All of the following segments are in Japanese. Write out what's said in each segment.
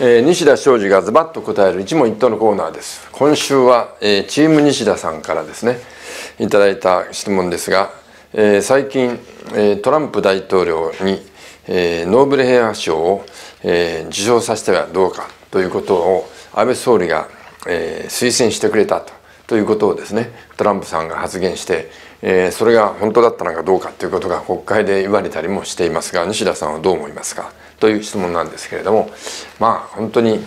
えー、西田昌司がズバッと答える一問一答のコーナーです。今週は、えー、チーム西田さんからですねいただいた質問ですが、えー、最近、えー、トランプ大統領に、えー、ノーベル平和賞を、えー、受賞させてはどうかということを安倍総理が、えー、推薦してくれたと。ということをですねトランプさんが発言して、えー、それが本当だったのかどうかということが国会で言われたりもしていますが西田さんはどう思いますか？という質問なんですけれどもまあ本当に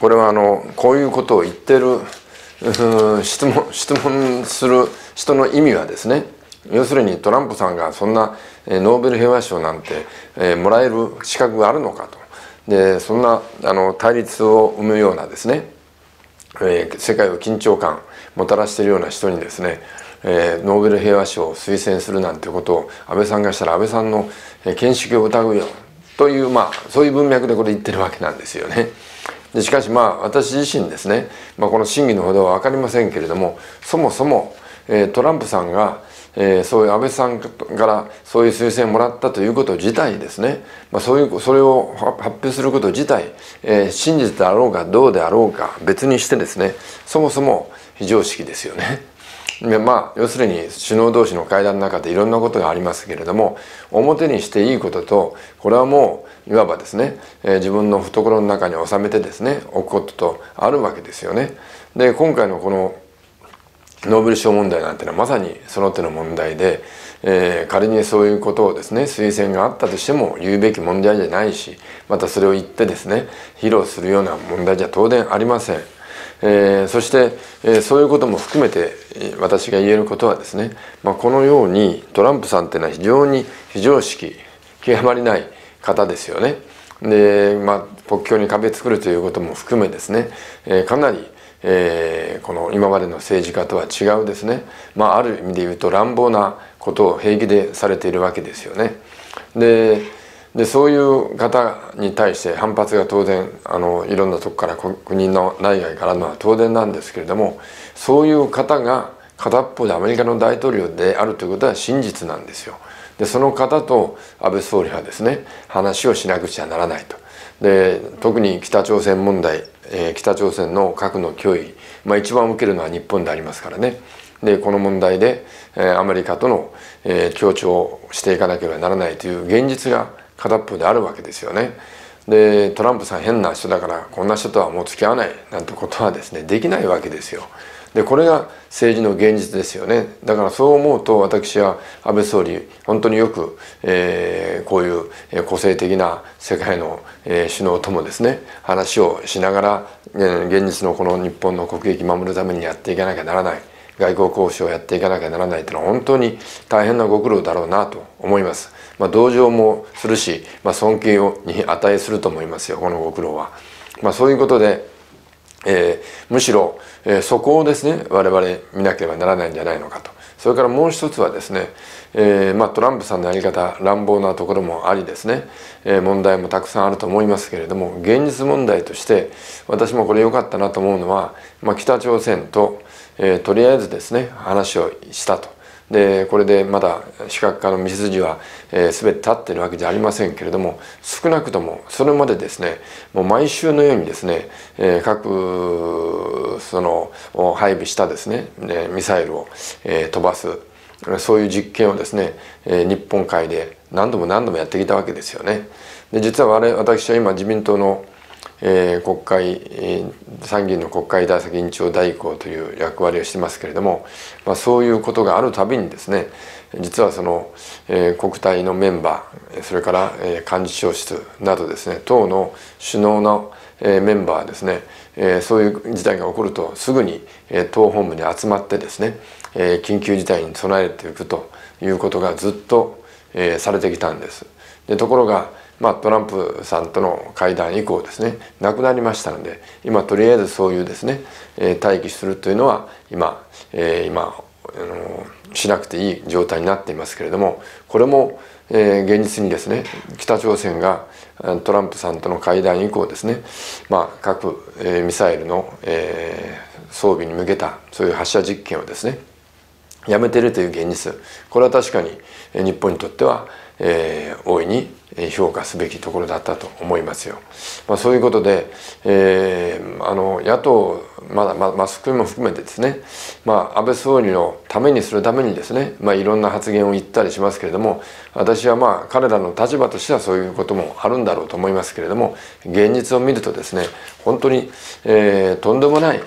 これはあのこういうことを言ってる質問質問する人の意味はですね要するにトランプさんがそんなノーベル平和賞なんて、えー、もらえる資格があるのかと。でそんなあの対立を生むようなですね、えー、世界を緊張感もたらしているような人にですね、えー、ノーベル平和賞を推薦するなんてことを安倍さんがしたら安倍さんの見識を疑うよというまあそういう文脈でこれ言ってるわけなんですよね。でしかしまあ私自身ですね、まあ、この真偽のほどは分かりませんけれどもそもそも、トランプさんが、そういう安倍さんからそういう推薦をもらったということ自体ですね、まあ、そういうそれを発表すること自体、真実であろうがどうであろうか別にしてですねそもそも非常識ですよね。でまあ要するに首脳同士の会談の中でいろんなことがありますけれども表にしていいこととこれはもういわばですね、えー、自分の懐の中に収めてですね置くこととあるわけですよね。で今回のこのノーベル賞問題なんてのはまさにその手の問題で、えー、仮にそういうことをですね推薦があったとしても言うべき問題じゃないしまたそれを言ってですね披露するような問題じゃ当然ありません。えー、そして、えー、そういうことも含めて私が言えることはですね、まあ、このようにトランプさんっていうのは非常に非常識極まりない方ですよね。で、まあ、国境に壁作るということも含めですね、えー、かなり、えー、この今までの政治家とは違うですね、まあ、ある意味で言うと乱暴なことを平気でされているわけですよね。ででそういう方に対して反発が当然あのいろんなとこから国の内外からのは当然なんですけれどもそういう方が片っぽでアメリカの大統領であるということは真実なんですよ。でその方と安倍総理はですね話をしなくちゃならないと。で特に北朝鮮問題、えー、北朝鮮の核の脅威、まあ、一番受けるのは日本でありますからね。でこの問題で、えー、アメリカとの、えー、協調をしていかなければならないという現実が片っぽであるわけですよね。でトランプさん変な人だからこんな人とはもう付き合わないなんてことはですねできないわけですよ。でこれが政治の現実ですよねだからそう思うと私は安倍総理本当によく、えー、こういう個性的な世界の、えー、首脳ともですね話をしながら、えー、現実のこの日本の国益守るためにやっていかなきゃならない外交交渉をやっていかなきゃならないというのは本当に大変なご苦労だろうなと思います。まあ、同情もするし、まあ、尊敬をに値すると思いますよこのご苦労は。まあ、そういうことで、えー、むしろ、えー、そこをですね我々見なければならないんじゃないのかと。それからもう一つはですね、えーまあ、トランプさんのやり方乱暴なところもありですね、え、問題もたくさんあると思いますけれども現実問題として私もこれ良かったなと思うのは、まあ、北朝鮮と、え、とりあえずですね話をしたと。でこれでまだ視覚化の道筋は、えー、全て立ってるわけじゃありませんけれども少なくともそれまでですねもう毎週のようにですね、えー、各その配備したですねミサイルを、えー、飛ばすそういう実験をですね、えー、日本海で何度も何度もやってきたわけですよね。で実は私は今自民党のえー、国会、参議院の国会対策委員長代行という役割をしてますけれども、まあ、そういうことがあるたびにですね実はその、えー、国対のメンバーそれから、えー、幹事長室などですね党の首脳の、えー、メンバーですね、えー、そういう事態が起こるとすぐに、えー、党本部に集まってですね、えー、緊急事態に備えていくということがずっと、えー、されてきたんです。でところがまあ、トランプさんとの会談以降ですねなくなりましたので今とりあえずそういうですね、えー、待機するというのは今、えー、今あのしなくていい状態になっていますけれどもこれも、えー、現実にですね北朝鮮がトランプさんとの会談以降ですね、まあ、各、えー、ミサイルの、えー、装備に向けたそういう発射実験をですねやめているという現実。これは確かに日本にとっては、えー、大いに評価すべきところだったと思いますよ。まあ、そういうことで、えー、あの野党まだ、まあ、マスコミも含めてですね、まあ、安倍総理のためにするためにですね、まあ、いろんな発言を言ったりしますけれども私はまあ彼らの立場としてはそういうこともあるんだろうと思いますけれども現実を見るとですね本当に、えー、とんでもない、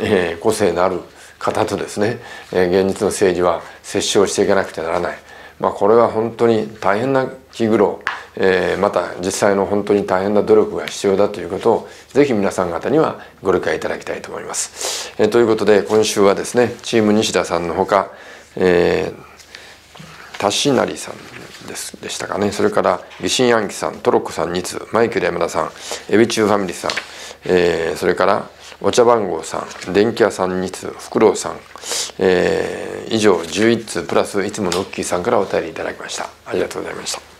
えー、個性のある方とですね、え、現実の政治は折衝していかなくてならない。まあ、これは本当に大変な気苦労、えー、また実際の本当に大変な努力が必要だということをぜひ皆さん方にはご理解いただきたいと思います。えー、ということで今週はですねチーム西田さんのほか、えー、田しなりさんですでしたかねそれから疑心暗鬼さんトロッコさん2通マイケル山田さんエビチューファミリーさん、えー、それからお茶番号さん電気屋さん2通フクロウさん、えー、以上11通プラスいつものウッキーさんからお便りいただきました。ありがとうございました。